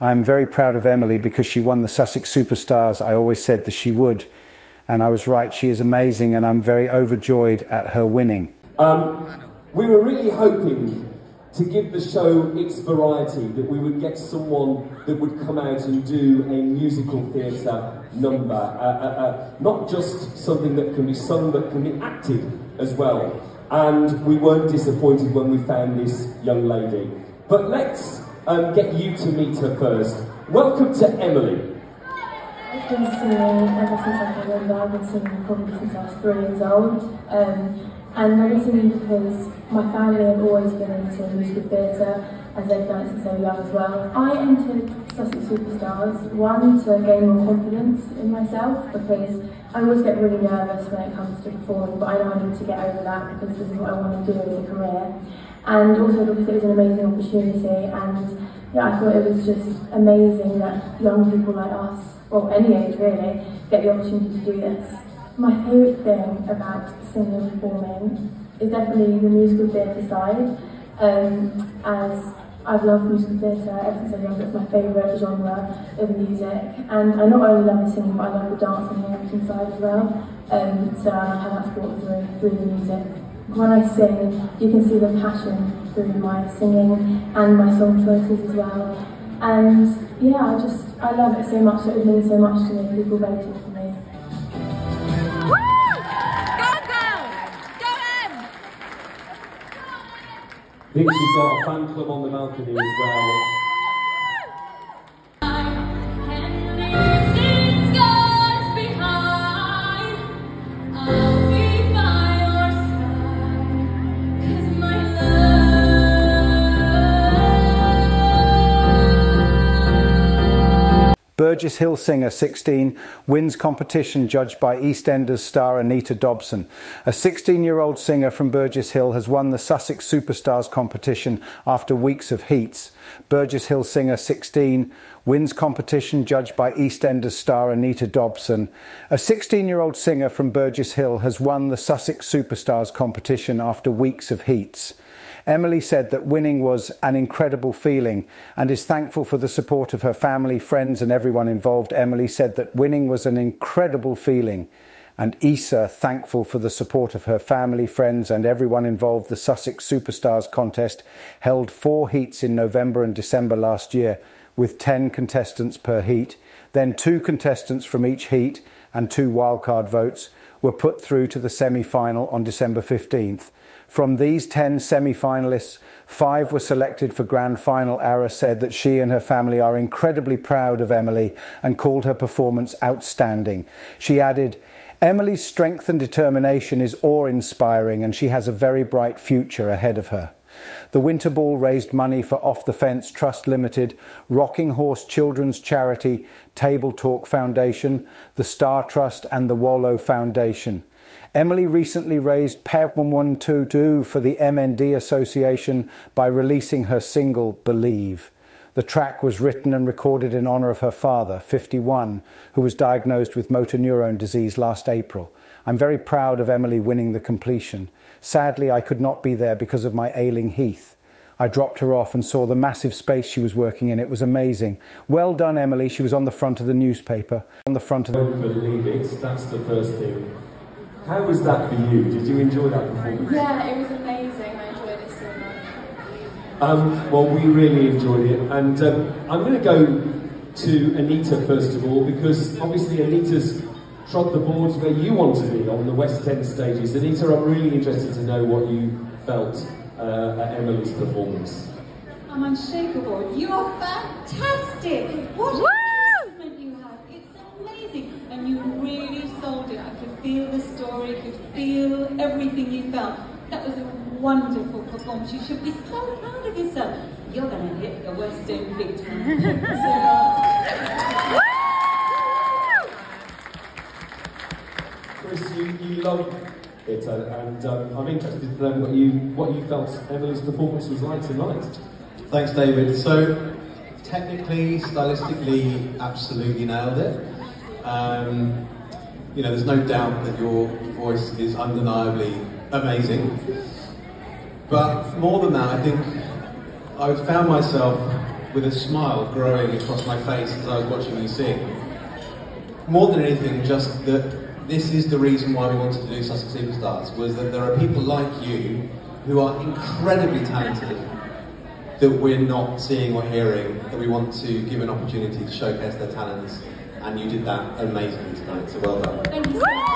I'm very proud of Emily because she won the Sussex Superstars. I always said that she would, and I was right. She is amazing, and I'm very overjoyed at her winning. Um, we were really hoping to give the show its variety, that we would get someone that would come out and do a musical theatre number, uh, uh, uh, not just something that can be sung but can be acted as well. And we weren't disappointed when we found this young lady. But let's um, get you to meet her first. Welcome to Emily. I've been singing ever since I can remember. I've been singing probably since I was three years old. Um, and I've been singing because my family have always been into musical theatre, as they've done it since they were young as well. I entered Sussex Superstars, one, to gain more confidence in myself, because I always get really nervous when it comes to performing, but I know I need to get over that because this is what I want to do as a career. And also because it was an amazing opportunity, and yeah, I thought it was just amazing that young people like us, or any age really, get the opportunity to do this. My favourite thing about singing and performing is definitely the musical theatre side, um, as I've loved musical theatre ever since I was young. It's my favourite genre of music, and I not only love the singing, but I love the dancing and the acting side as well. Um, so I have that's brought through through the music. When I sing, you can see the passion through my singing and my song choices as well. And yeah, I just I love it so much. It means so much to me. People voted for me. I think she's got a fan club on the balcony as well. Burgess Hill singer 16 wins competition judged by EastEnders star Anita Dobson. A 16 year old singer from Burgess Hill has won the Sussex Superstars competition after weeks of heats. Burgess Hill singer 16 wins competition judged by EastEnders star Anita Dobson. A 16 year old singer from Burgess Hill has won the Sussex Superstars competition after weeks of heats. Emily said that winning was an incredible feeling and is thankful for the support of her family, friends, and everyone involved. Emily said that winning was an incredible feeling. And Isa, thankful for the support of her family, friends, and everyone involved, the Sussex Superstars contest held four heats in November and December last year, with 10 contestants per heat. Then two contestants from each heat and two wildcard votes were put through to the semi final on December 15th. From these 10 semi finalists, five were selected for grand final. Ara said that she and her family are incredibly proud of Emily and called her performance outstanding. She added, Emily's strength and determination is awe inspiring, and she has a very bright future ahead of her. The Winter Ball raised money for Off the Fence Trust Limited, Rocking Horse Children's Charity, Table Talk Foundation, the Star Trust, and the Wallow Foundation. Emily recently raised PEP 1122 for the MND Association by releasing her single Believe. The track was written and recorded in honour of her father, 51, who was diagnosed with motor neurone disease last April. I'm very proud of Emily winning the completion. Sadly, I could not be there because of my ailing Heath. I dropped her off and saw the massive space she was working in. It was amazing. Well done, Emily. She was on the front of the newspaper. On the front of the. Don't believe it. That's the first thing. How was that for you? Did you enjoy that performance? Yeah, it was amazing. I enjoyed it so much. Um, well, we really enjoyed it, and um, I'm going to go to Anita first of all because obviously Anita's trod the boards where you want to be on the West End stages. Anita, I'm really interested to know what you felt uh, at Emily's performance. I'm unshakable. You are fantastic. What Woo! achievement you have. It's amazing. And you really sold it. I could feel the story, could feel everything you felt. That was a wonderful performance. You should be so proud of yourself. You're going to hit the West End big time. so, Chris, you, you love it, uh, and um, I'm interested to know what you what you felt Emily's performance was like tonight. Thanks, David. So, technically, stylistically, absolutely nailed it. Um, you know, there's no doubt that your voice is undeniably amazing. But more than that, I think I found myself with a smile growing across my face as I was watching you sing. More than anything, just that this is the reason why we wanted to do Sussex Superstars, was that there are people like you who are incredibly talented that we're not seeing or hearing, that we want to give an opportunity to showcase their talents, and you did that amazingly tonight, so well done.